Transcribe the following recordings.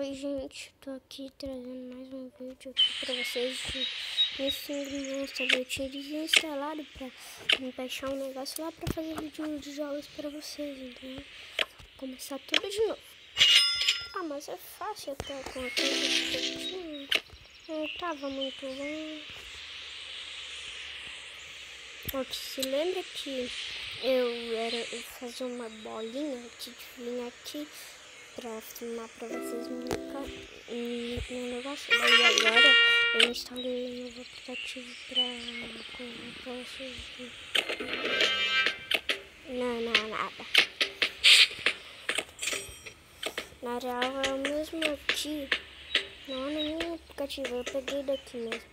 Oi gente, tô aqui trazendo mais um vídeo aqui pra vocês Nesse monstro eu tinha desinstalado pra me baixar um negócio lá pra fazer vídeo de jogos pra vocês, então começar tudo de novo. Ah, mas é fácil até com aquele que Não tava muito bom Outro, se lembra que eu era eu uma bolinha que vinha aqui pra filmar pra vocês no, no negócio. Mas agora eu instalei um novo aplicativo pra, vocês. Não, não, nada. Na real é o mesmo aqui. Não é nenhum aplicativo, eu peguei daqui mesmo.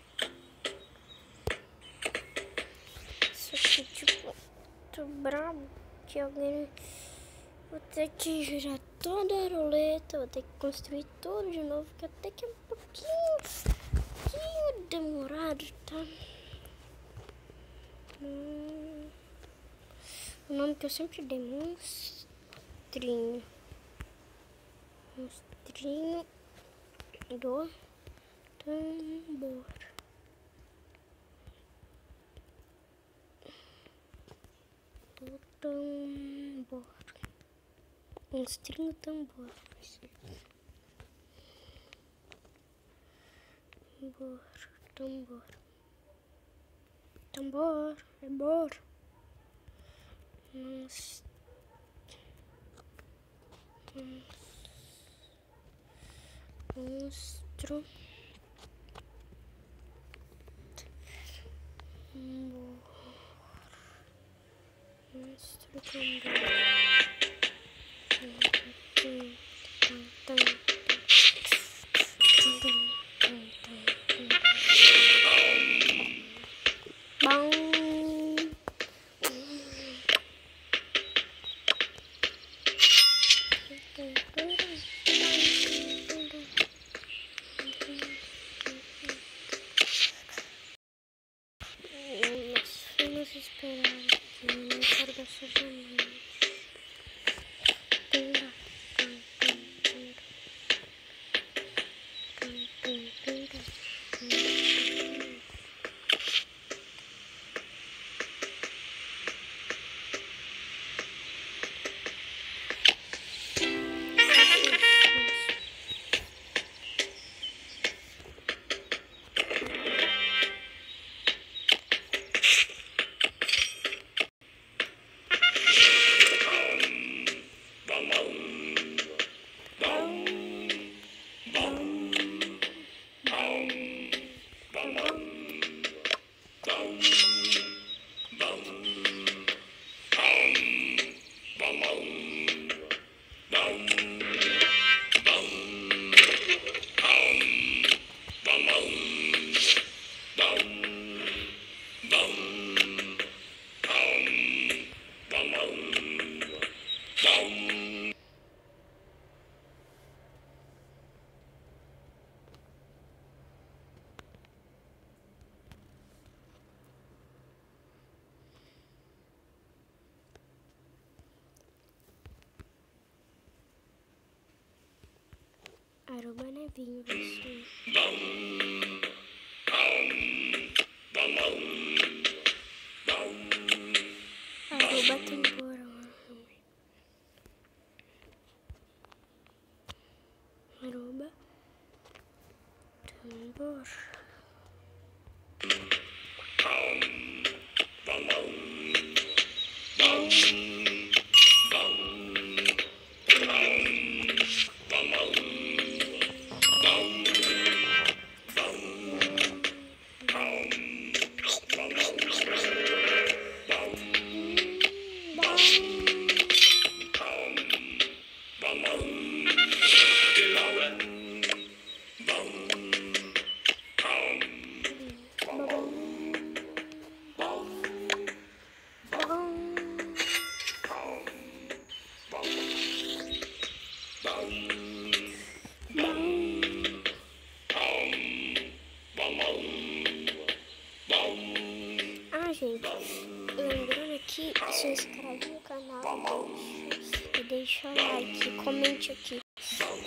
Só que tipo, tô bravo que alguém Vou ter que girar toda a roleta, vou ter que construir tudo de novo, que até que é um pouquinho, pouquinho demorado, tá? Hum, o nome que eu sempre dei, monstrinho. Monstrinho do tambor. Do tambor. String tambor. Tambor, tambor. Tambor, é bor. Monstro. Monstro. Tambor. Monstro tambor. Aruba nevinho, você. Aruba temporal. Gente, lembrando aqui, se inscreve no canal e deixa o like, comente aqui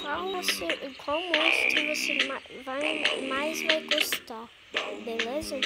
qual, você, qual monstro você vai, mais vai gostar, beleza?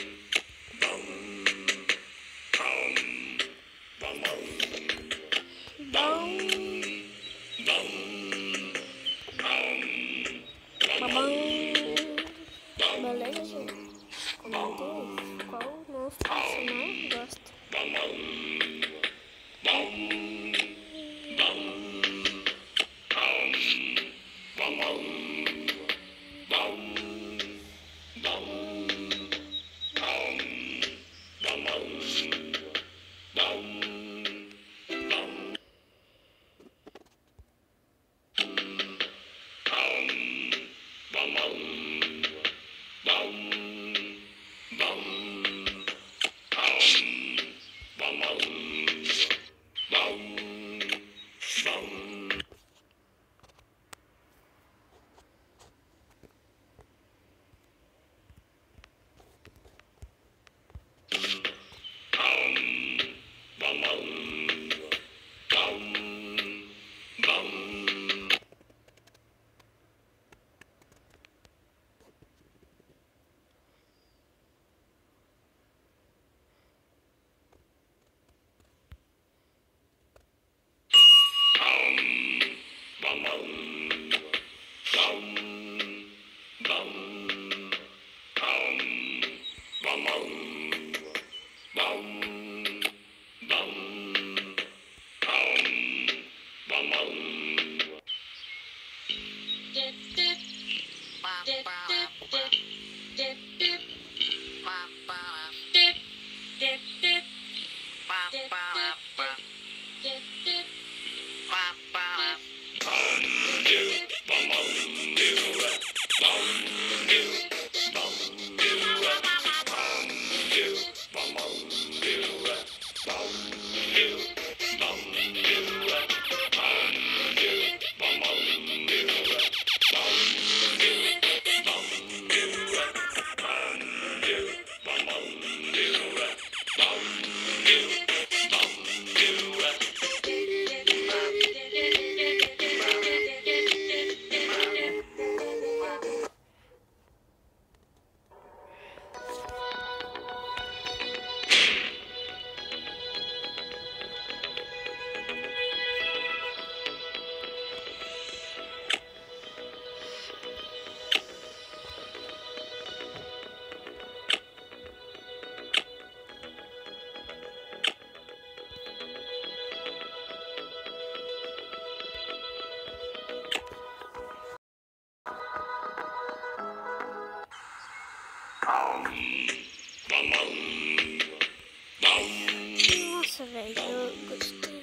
Nossa, velho, eu gostei.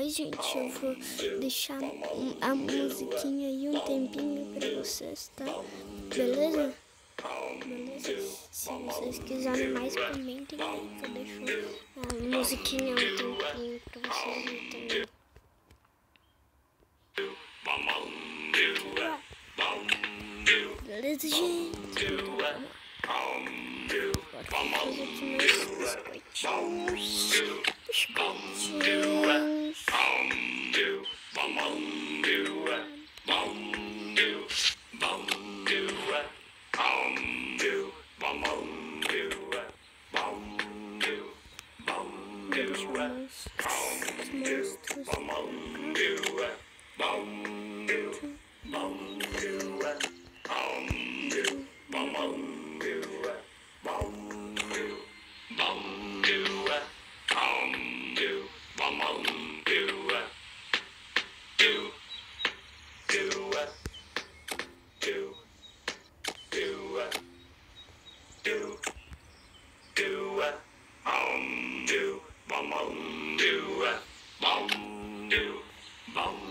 Depois, gente, eu vou deixar a musiquinha aí um tempinho pra vocês, tá? Beleza? Beleza? Se vocês quiserem mais, comentem aí que eu deixo a musiquinha um tempinho pra vocês entenderem. Beleza, gente? Bora fazer aqui meus biscoitinhos. Biscoitinhos. Come to, come on do. Bum do, bum bum do, bum do, bum.